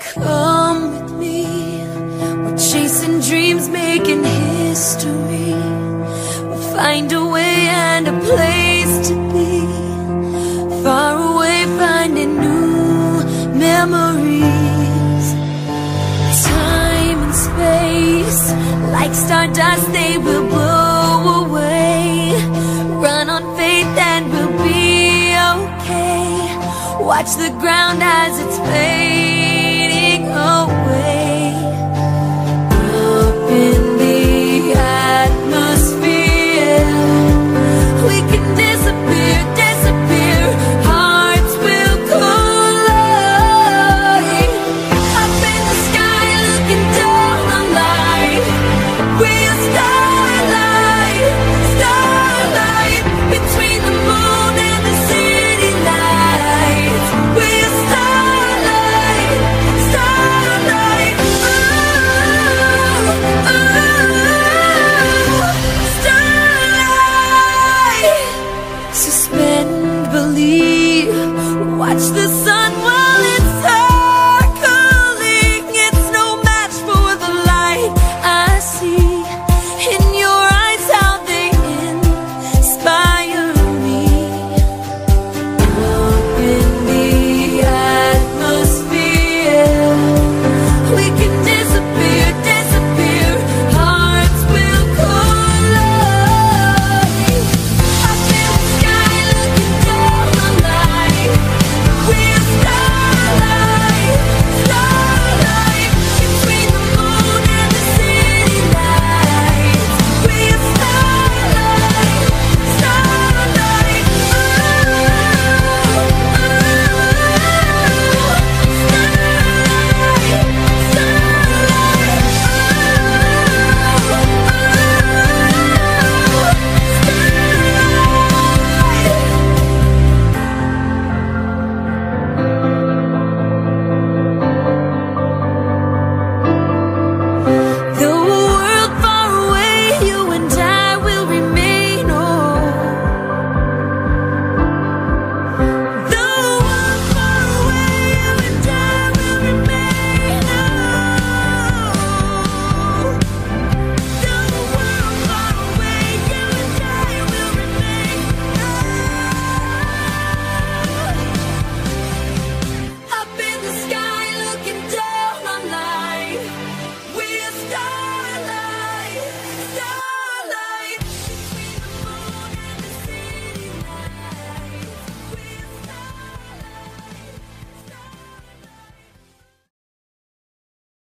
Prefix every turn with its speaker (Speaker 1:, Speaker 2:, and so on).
Speaker 1: Come with me. We're chasing dreams, making history. We'll find a way and a place to be. Far away, finding new memories. Time and space, like stardust, they will blow away. Run on faith and we'll be okay. Watch the ground as it's fading watch the sun.